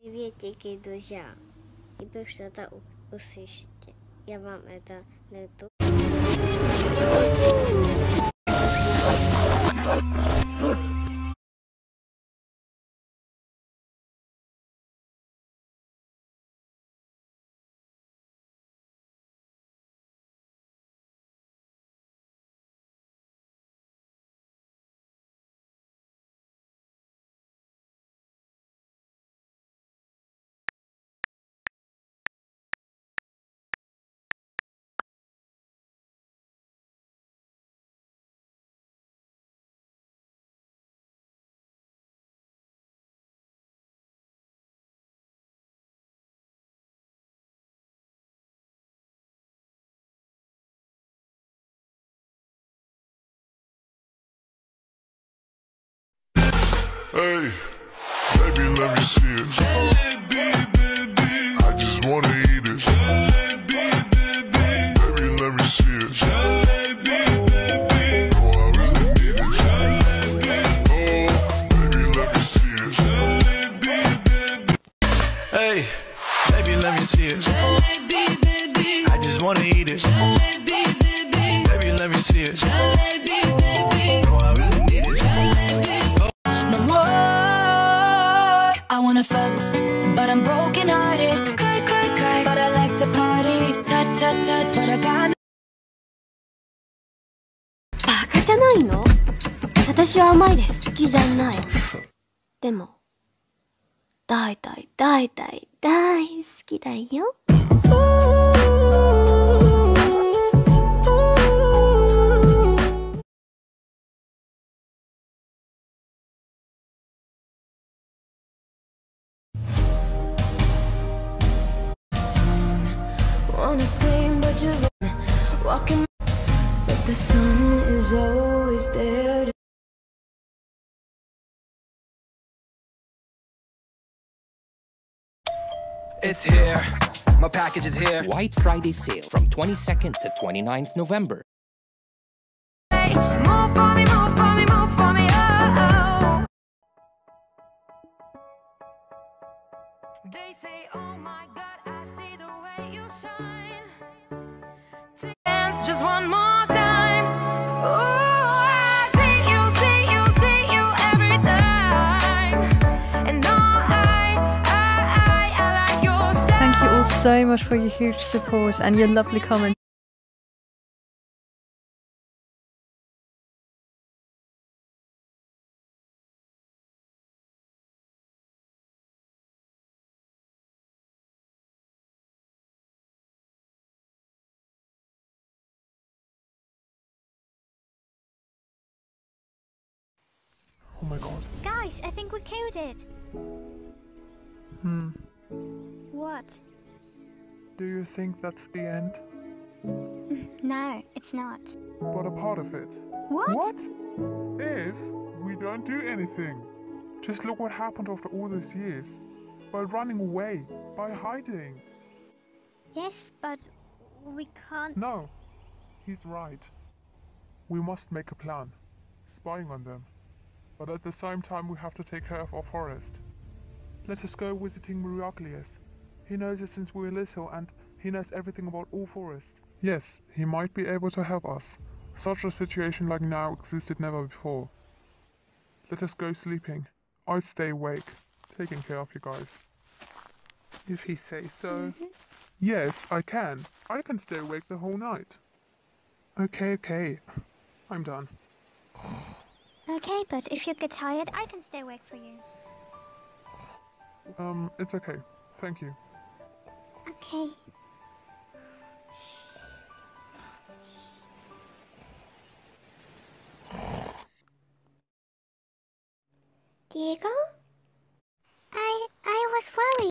Приветики, друзья! Теперь что-то услышите. Я вам это найду. Hey, baby, let me see it. I just wanna eat it. Baby, Baby, let me see it. Oh, I really need it. Oh, baby, let me see it. Hey, baby, let me see it. I just wanna eat it. Baby, Baby, let me see it. Oh, カじゃないの？私は甘いです。好きじゃない。でも大大大大大好きだよ。Wanna scream, but you're walking. But the sun is always there. It's here. My package is here. White Friday sale from 22nd to 29th November. Move for me, move for me, move for me, oh, oh. They say, oh my God, so much for your huge support and your lovely comments. Oh my god. Guys, I think we killed it. Hmm. What? Do you think that's the end? No, it's not. But a part of it. What? What? If we don't do anything. Just look what happened after all those years. By running away. By hiding. Yes, but we can't. No. He's right. We must make a plan. Spying on them. But at the same time we have to take care of our forest. Let us go visiting Muriaklius. He knows us since we were little and he knows everything about all forests. Yes, he might be able to help us. Such a situation like now existed never before. Let us go sleeping. I'll stay awake, taking care of you guys. If he says so. Yes, I can. I can stay awake the whole night. Okay, okay. I'm done. Okay, but if you get tired, I can stay awake for you. Um, it's okay. Thank you. Okay. Diego?